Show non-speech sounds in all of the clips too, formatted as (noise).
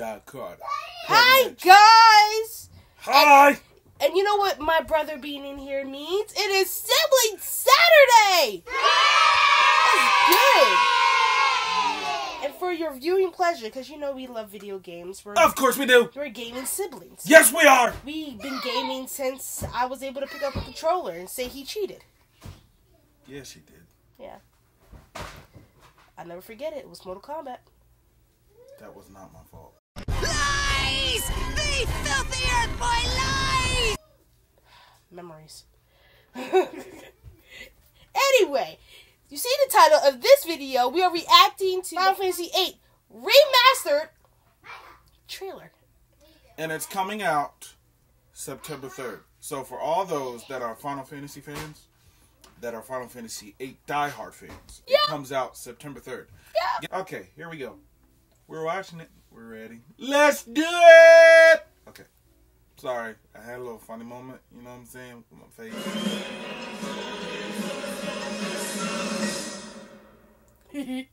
Doc Carter. Hi, guys! Hi! And you know what my brother being in here means? It is Sibling Saturday! That's good! And for your viewing pleasure, because you know we love video games, we're, Of course we do. we're gaming siblings. Yes, we are. We've been gaming since I was able to pick up a controller and say he cheated. Yes, he did. Yeah. I'll never forget it. It was Mortal Kombat. That was not my fault. Lies! They filthy earth boy lies! Memories. (laughs) anyway, you see the title of this video. We are reacting to Final Fantasy VIII Remastered trailer. And it's coming out September 3rd. So for all those that are Final Fantasy fans, that are Final Fantasy 8 diehard fans, Yeah. it comes out September 3rd. Yeah. Okay, here we go. We're watching it. We're ready. Let's do it! Okay. Sorry, I had a little funny moment, you know what I'm saying, with my face. (laughs)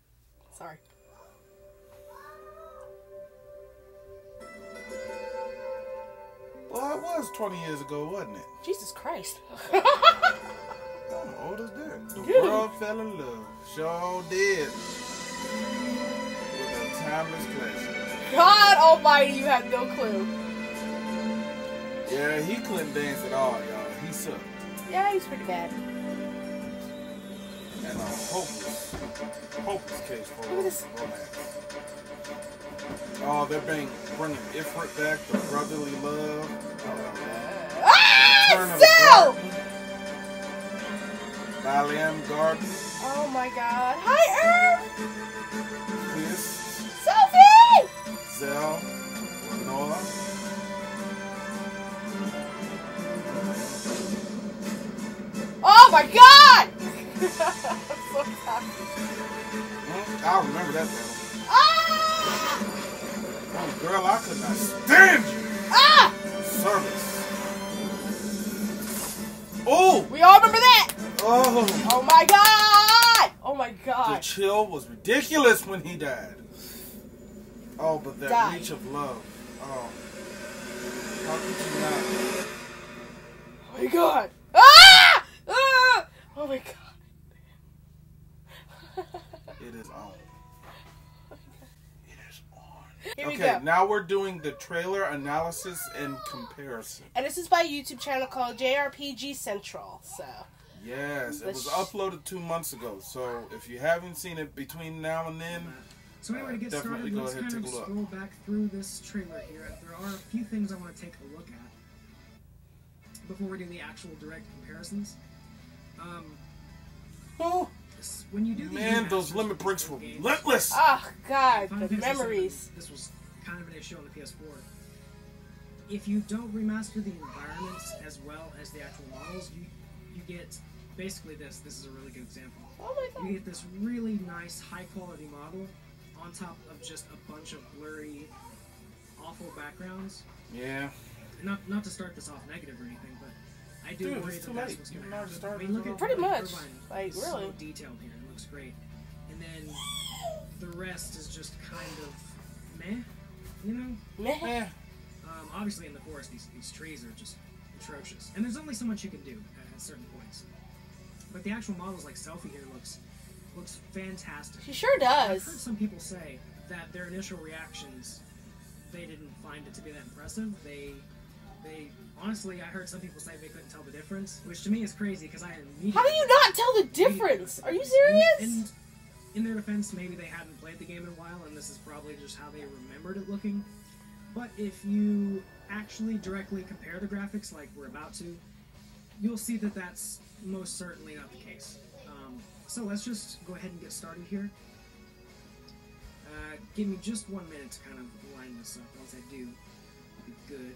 Sorry. Well, it was 20 years ago, wasn't it? Jesus Christ. (laughs) I'm old as that. The world fell in love. Sure did. With a timeless classic. God almighty, you have no clue. Yeah, he couldn't dance at all, y'all. He sucked. Yeah, he's pretty bad. And a hopeless, hopeless case for Look at this. romance. Oh, they're being, bringing Ifrit back, the brotherly love. Uh, Ah! Of the Garden. Oh my god. Hi, Earth! Zell. Lenora. Oh my god! So. Hmm, I remember that battle. Ah! Oh, girl, I could not stand you. Ah! Service. Oh, We all remember that! oh. Oh my god! Oh my god. The chill was ridiculous when he died. Oh, but that Died. reach of love. Oh. How could you not? Oh my god. Ah! Ah! Oh my god. It is on. It is on. Here we Okay, go. now we're doing the trailer analysis and comparison. And this is by a YouTube channel called JRPG Central. So, Yes, it Let's- was uploaded two months ago. So if you haven't seen it between now and then, So anyway, to get Definitely started, let's ahead kind of take a look. scroll back through this trailer here. There are a few things I want to take a look at before we do the actual direct comparisons. Um, oh s- when you do these man, those limit breaks were old games, relentless. oh god, Final the Fantasy memories. This was kind of an issue on the PS4. If you don't remaster the environments as well as the actual models, you you get basically this. This is a really good example. Oh my God. You get this really nice, high quality model on top of just a bunch of blurry, awful backgrounds. Yeah, Not not to start this off negative or anything, but I do Dude, worry that that's what's going to happen. I mean, look at. Pretty much. Irvine. Like, really. so detailed here. It looks great, and then the rest is just kind of meh. You know, Meh. eh. um, obviously in the forest these, these trees are just atrocious, and there's only so much you can do at, at certain points. But the actual models, like Selphie here, looks looks fantastic. She sure does. I've heard some people say that their initial reactions, they didn't find it to be that impressive. They, they honestly, I heard some people say they couldn't tell the difference, which to me is crazy because I immediately. How do you not tell the difference? Are you serious? And in their defense, maybe they hadn't played the game in a while, and this is probably just how they remembered it looking. But if you actually directly compare the graphics, like we're about to, you'll see that that's most certainly not the case. So let's just go ahead and get started here. Uh, give me just one minute to kind of line this up. Once I do, it'll be good.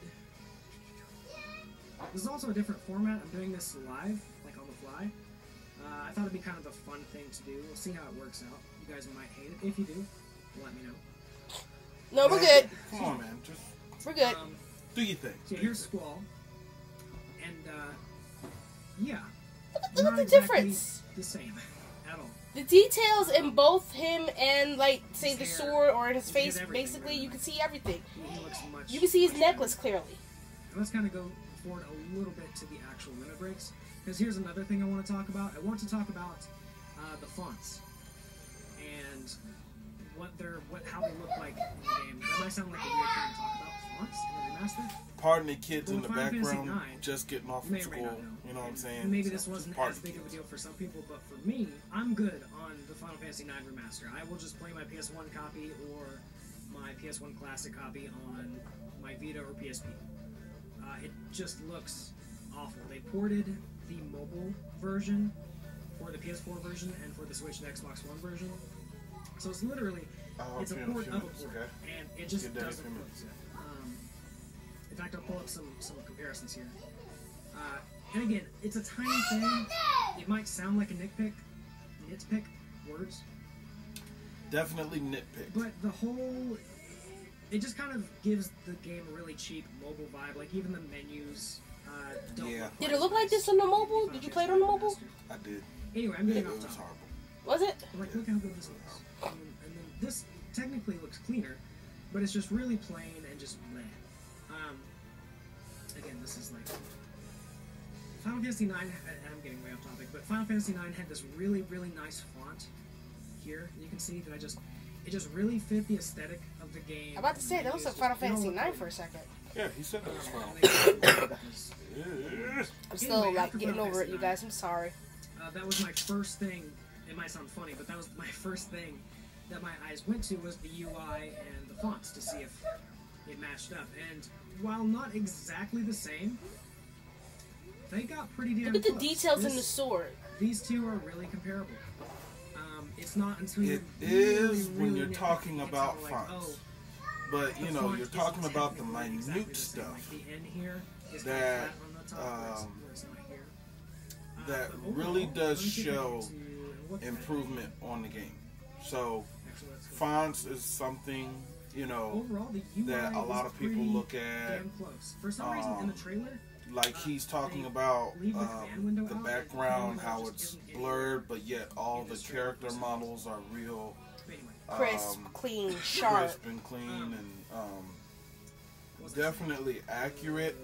This is also a different format. I'm doing this live, like on the fly. Uh, I thought it'd be kind of a fun thing to do. We'll see how it works out. You guys might hate it. If you do, let me know. No, we're good. Come on, man. Just We're good. Um, do your thing. so here's Squall. And, uh, yeah. Look at not the exactly difference. The same at (laughs) all. The details in both him and like say the sword or in his face basically you can see everything. He, he looks much. You can see his necklace clearly. And let's kind of go forward a little bit to the actual limit breaks, because here's another thing I want to talk about. I want to talk about uh, the fonts and what they're, what how they look like in the game. That might sound like a weird thing to talk about fonts in a remaster. Pardon the kids in the Final background just getting off from school. know. You know what I'm saying? And maybe So this wasn't as big of a deal for some people, but for me, I'm good on the Final Fantasy IX remaster. I will just play my PS1 copy or my PS1 Classic copy on my Vita or PSP. Uh, it just looks awful. They ported the mobile version for the PS4 version and for the Switch and Xbox One version. So it's literally I'll it's a port of a port, okay? and it just doesn't look good. In fact, I'll pull up some some comparisons here. Uh, and again, it's a tiny thing. It might sound like a nitpick, nitpick words, Definitely nitpick. but the whole it just kind of gives the game a really cheap mobile vibe. Like even the menus. Uh, don't Yeah. look Did it look like this on the mobile? Did you play it on the mobile? I did. Anyway, I'm It getting off was topic. horrible. Was it? I'm like, look how good this looks. And then, and then this technically looks cleaner, but it's just really plain and just bleh. Again, this is like Final Fantasy IX. and I'm getting way off topic, but Final Fantasy IX had this really, really nice font here. You can see that I just it just really fit the aesthetic of the game. I'm about to say that looks like Final Fantasy IX for a second. Yeah, he said that was fine. second. Yeah. (laughs) I'm still Anyway, like getting Final over it, you guys. I'm sorry. Uh, that was my first thing. It might sound funny, but that was my (laughs) first thing that my eyes went to was the UI and the fonts to see if it matched up. And while not exactly the same, they got pretty damn Look at the close. details in the sword. These two are really comparable. Um, it's not until you It really, is when really you're nitpick talking about all like, fonts. oh, But you know, font you're talking about the technically exactly minute the stuff Like the N here is that, kind of flat on the top, where um, where it's not here. Uh, that really does let me take a show look into- and what the heck- improvement on the game. So Actually, let's go. fonts is something you know Overall, the UI that a lot of people look at. damn close. For some reason, in the um, trailer, Like he's talking about the um, the background, the how it's blurred, but yet all the character models are real but anyway, Crisp, um, clean, (laughs) sharp. crisp and clean Um, and um, what's that? definitely accurate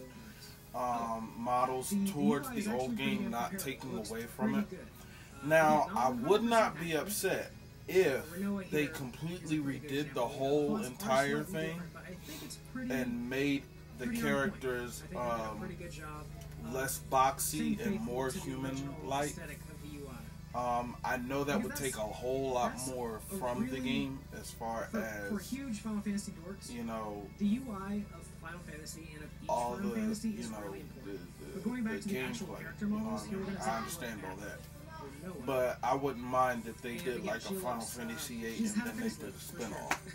um, models The towards UI the old game, not taking away from it. good. Uh, Now, again, I would not be upset if they completely is a pretty good redid the whole entire thing different, but I think it's pretty- and made the pretty on point. characters I think they did a um, pretty good job. Less boxy and more the human-like. aesthetic of the UI. Um, I know that would take a whole lot more from the game as far For, for as huge Final Fantasy dorks, you know the UI of Final Fantasy and of each all Final the Fantasy you is know really important. the, But going back to the actual character You models, I mean? gonna take I a understand all at that. But I wouldn't mind if they And did like a Final looks, uh, Fantasy VIII she's and then they did a for spin-off. (laughs)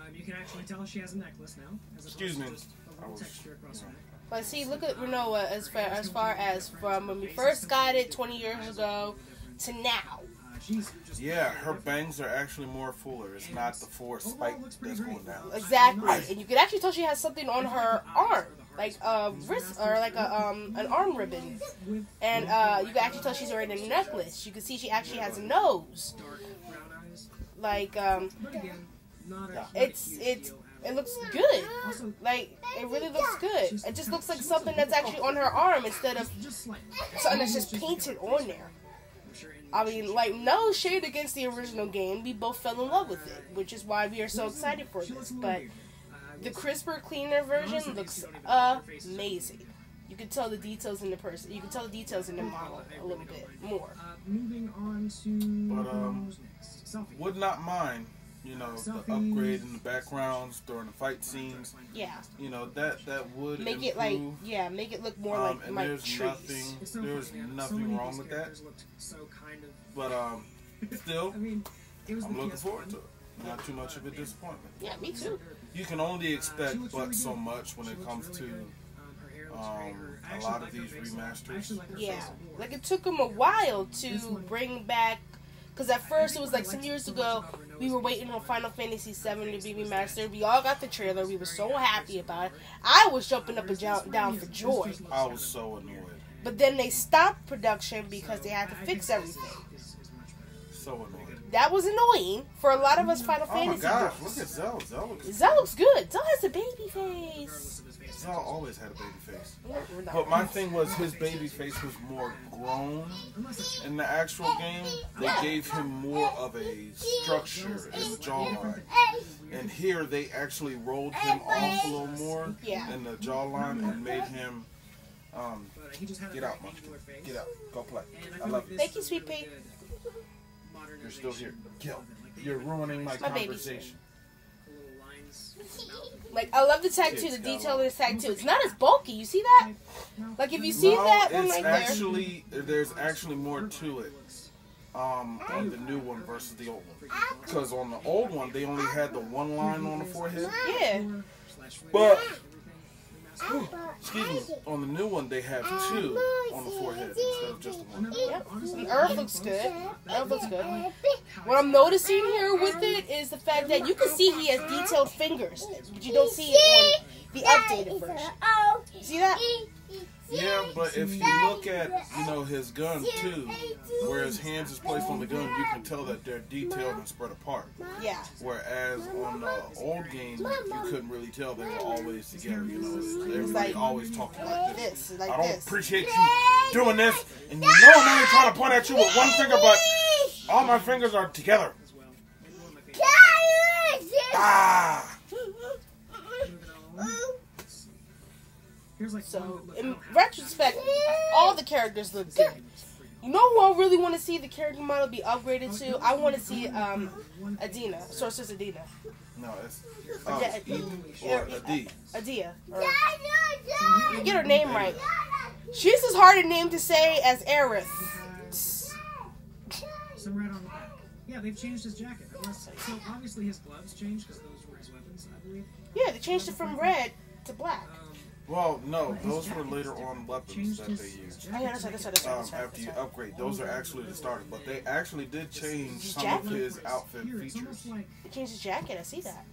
Um, you can actually tell she has a necklace now. As Excuse me. Just a I little was- texture across her yeah. But see, look at Rinoa as far as far as from when we first got it 20 years ago to now. Uh, she's just Yeah, her bangs are actually more fuller. It's not the four Overall, spike it looks pretty that's going down. Exactly, and you can actually tell she has something on her arm, like a wrist or like a um an arm ribbon, and uh you can actually tell she's wearing a necklace. You can see she actually has a nose, like um it's it's it looks good. Like it really looks good. It just looks like something that's actually on her arm instead of something that's just painted on there. I mean, like no shade against the original game. We both fell in love with it, which is why we are so excited for this. But the crisper, cleaner version looks amazing. You can tell the details in the person. You can tell the details in the model a little bit more. Uh, moving on to But, um, who's next? Selphie. Would not mind, you know, the upgrade in the backgrounds during the fight scenes. Yeah, You know that that would make it improve. like yeah, make it look more um, like and like there's trees. nothing, so there's funny, man. so nothing wrong with that. So kind of. But um, (laughs) still, I mean, it was I'm looking PS1. forward to it. Not too much of a disappointment. Yeah, me too. You can only expect but so much when it comes to. Um, her hair looks great. Her- I a lot of these face a lot. I remasters. like Yeah, like it took them a while to bring back. Because at first it was like some years ago, we were waiting on Final Fantasy VII to be remastered. We all got the trailer. We were so happy about it. I was jumping up and down, for joy. I was so annoyed. But then they stopped production because they had to fix everything. So so annoying. That was annoying for a lot of us Final Oh my Fantasy gosh, girls. look at Zell. Zell looks. Zell looks good. Zell has a baby face. of. Zell always had a baby face. But my thing was his baby face was more grown. In the actual game, they gave him more of a structure in the jawline. And here they actually rolled him off a little more Yeah. in the jawline and made him um, he just had get out, angular face. get out, go play. I I love you. Thank you, is sweet pea. Good You're still here. modernization Gil, of it. Like, they you're ruining my My conversation. the little lines in his mouth and- Like I love the tag Kids too. The detail of the tag too. It's not as bulky. You see that? Like if you see No, that one it's right there. actually there's actually more to it um, on the new one versus the old one. Because on the old one they only had the one line on the forehead. Yeah. But- Excuse me. On the new one they have two on the forehead instead of just one. Yep. The Earth looks good. Earth looks good. What I'm noticing here with it is the fact that you can see he has detailed fingers, but you don't see it on the updated version. See that? Yeah, but if you look at you know his gun too, where his hands is placed on the gun, you can tell that they're detailed and spread apart. Yeah. Whereas on the old game, you couldn't really tell they were always together. You know, everybody like- always talking like this. This, like I don't this. appreciate you doing this, and you know I'm only trying to point at you with one finger, but all my fingers are together. as well. Maybe one of my favorites. Ah! Like one So, that- in retrospect, all the characters look good. You know who I really want to see the character model be upgraded to? I want to see um Adina, Sorceress Adina, No, it's oh, Yeah, Eden yeah, or a D. Adia. Or, get her name right. She's as hard a name to say as Aerith. Some red on the back. Yeah, they've changed his jacket. Unless, so obviously his gloves changed because those were his weapons, I believe. Yeah, they changed it from red to black. Well, no, those were later on weapons that they used. Oh yeah, that's right, that's right, that's right. Um, after you upgrade, those are actually the starter, but they actually did change His some of his outfit here, features. like, They changed his jacket. I see that.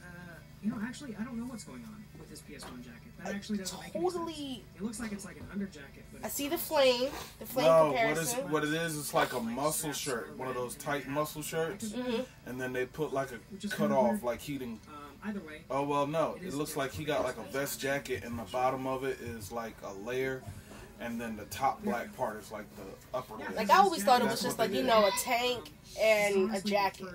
uh, you know, actually, I don't know what's going on with his PS1 jacket. That actually doesn't make any sense. Totally. It looks like it's like an under jacket, but I see the flame. The flame No, what is what it is? It's like a muscle shirt, one of those tight muscle shirts, Mhm. and then they put like a cut off, like heating. um, either way, Oh well, no, it looks like he got like a vest jacket, and the bottom of it is like a layer, and then the top black part is like the upper layer. Like I always thought it was just like you did. know a tank and a jacket.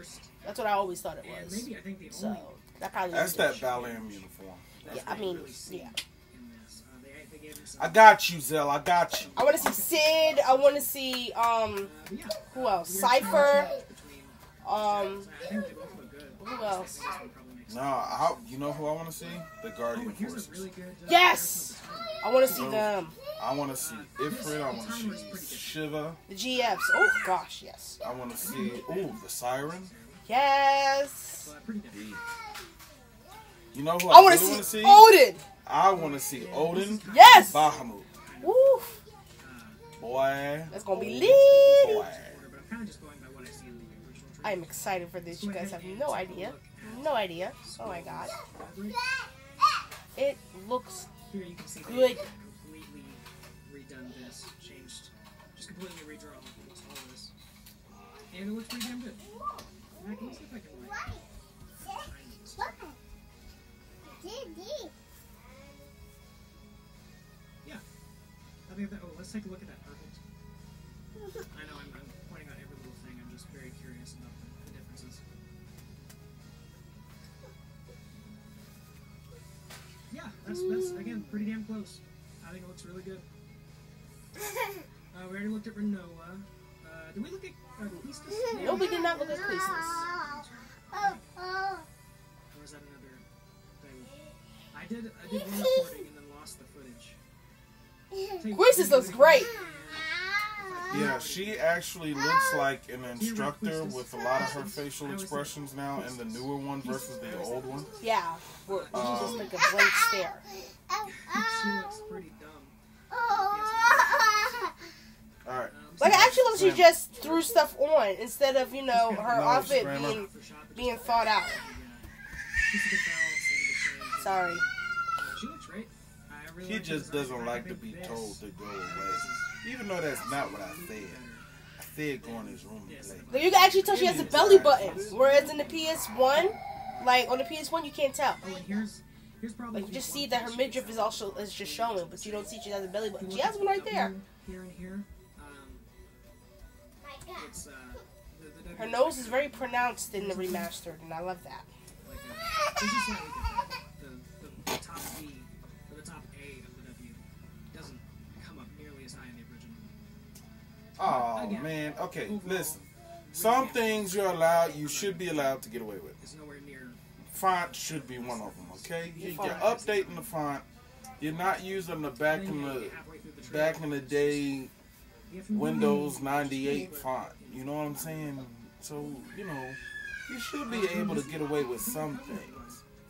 That's what I always thought it was. maybe I think the So only that probably That's that it. Balamb uniform. That's Yeah, I mean, it is. yeah. in this. Uh, they, they gave him some. I got you, Zell. I got you. I want to see Cid. I want to see um uh, but yeah, who else? Seifer. Um, so I think they both look good. Who else? I think this one probably makes No, I, you know who I want to see? The Oh, Guardian and here's Forces. really. Uh, Yes! I want to see Oh. them. I want to see Ifrit. I want to see Shiva. The GFs. Oh gosh, yes, I want to see oh, the Siren. yes. But pretty good. You know who I, I want to want see see? Odin. I want to see Odin. Yes. Bahamut. Woo. Boy. That's gonna be Boy. lit. Order, but I'm kind of just going by what I see in the original I trailer. am excited for this. You guys have no idea. No idea. Oh my god. Fabric. It looks Here you can see Good. completely redone this, changed, just completely redrawn all of this, uh, and it looks pretty damn good. Now, can see if I can like? Yeah. I think that. Oh, let's take a look at that perfect. I know I'm, that's that's again pretty damn close. I think it looks really good. (laughs) Uh, we already looked at Rinoa. Uh, did we look at uh, Quistis? (laughs) no, we did not look at Quistis. Or is that another thing? I did I did one recording and then lost the footage. Take- Quistis looks great. Yeah, she actually looks like an instructor with a lot of her facial expressions now in the newer one versus the old one. Yeah, we're, she's Um, just like a blank stare. (laughs) she looks pretty dumb. All right. Um, Like so- I actually look, she just threw stuff on instead of you know (laughs) her No, outfit Scrammer. being for shot, but being just- thought out. Just the belts and the chains. Sorry. She looks great. I really He just doesn't like to be told to go away. Even though that's not what I said. I said go in his room and play. Like, you can actually tell she has a belly button, whereas in the PS1, like on the PS1, you can't tell. Oh, here's here's probably Like you just see that her midriff is also is just showing, but you don't see she has a belly button. She has one right there. Here and here. Um, it's, uh, the, the Her nose is very pronounced in the remastered, and I love that. Like a, it's just slightly different. The, the, the top V or the top A of the W doesn't come up nearly as high in the original. Oh man. Okay, overall, listen. Some things you're allowed, you should be allowed to get away with. It's nowhere near. Font should be one of them. Okay, you're updating the font. You're not using the back in the get halfway through the back in the day you have to move Windows 98 font. You know what I'm saying? So you know, you should be uh, able to get away with some things.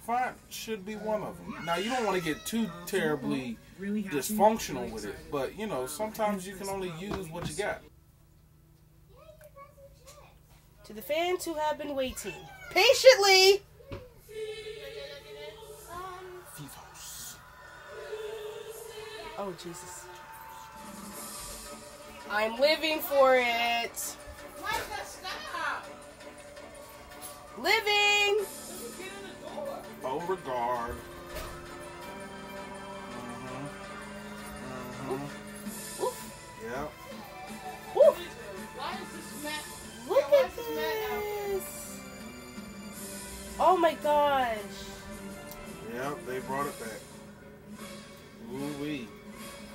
Font should be one of them. Now you don't want to get too terribly dysfunctional with it, but you know sometimes you can only use what you got. To the fans who have been waiting patiently. Oh Jesus! I'm living for it. Living. Beauregard. Mhm. Mhm. Oof. Yep. Oof. Why is this mat? Look why at is this mat out. Oh my gosh. Yep, they brought it back. Ooh wee.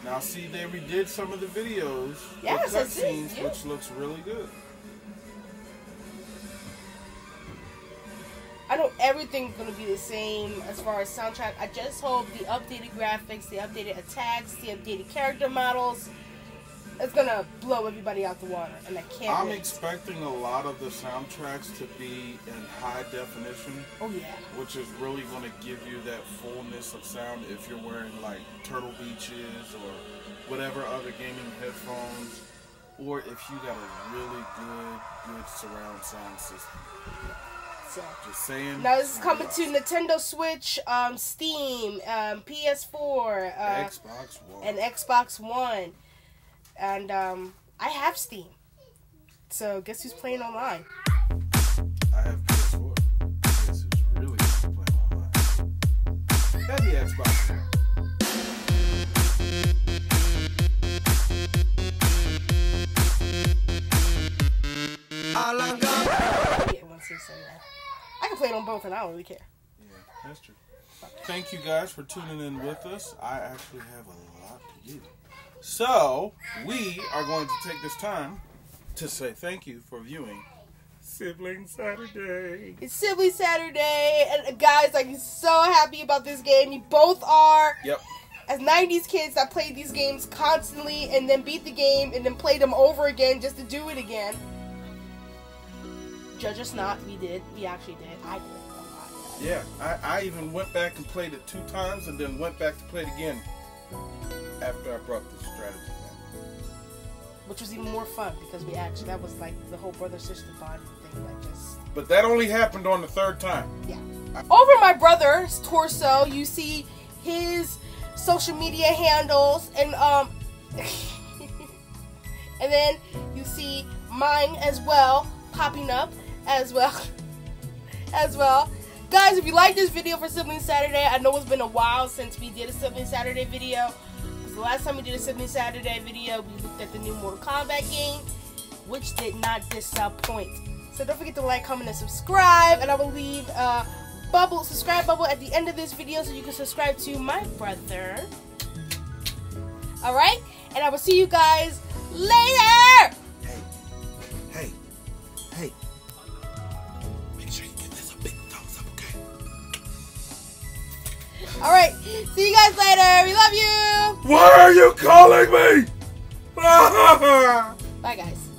Now see, they redid some of the videos, Yes, the I cutscenes, yeah. which looks really good. Everything's gonna be the same as far as soundtrack. I just hope the updated graphics, the updated attacks, the updated character models is gonna blow everybody out the water, and I can't I'm wait. expecting a lot of the soundtracks to be in high definition, oh yeah. which is really going to give you that fullness of sound if you're wearing like Turtle Beaches or whatever other gaming headphones, or if you got a really good, good surround sound system. So Just saying. now this is coming to Nintendo Switch, um, Steam, um, PS4, uh, Xbox One. and Xbox One, and um, I have Steam. So guess who's playing online? I have PS4. Guess who's really playing online? That'd be Xbox six nine. I can play it on both, and I don't really care. Yeah, that's true. Thank you guys for tuning in with us. I actually have a lot to do. So, we are going to take this time to say thank you for viewing Sibling Saturday. It's Sibling Saturday, and guys, like, so happy about this game. You both are. Yep. As 90s kids that played these games constantly and then beat the game and then played them over again just to do it again. Judge us not, we did. We actually did. I did. Yeah, I, I even went back and played it two times and then went back to play it again after I brought this strategy back. Which was even more fun because we actually, that was like the whole brother sister bond thing that just. But that only happened on the third time. Yeah. Over my brother's torso, you see his social media handles and um (laughs) and then you see mine as well popping up as well (laughs) as well. Guys, if you like this video for Sibling Saturday, I know it's been a while since we did a Sibling Saturday video. 'Cause the last time we did a Sibling Saturday video, we looked at the new Mortal Kombat game, which did not disappoint. So don't forget to like, comment, and subscribe. And I will leave a bubble, subscribe bubble at the end of this video so you can subscribe to my brother. All right, and I will see you guys later. All right, see you guys later. We love you. Why are you calling me? (laughs) Bye, guys.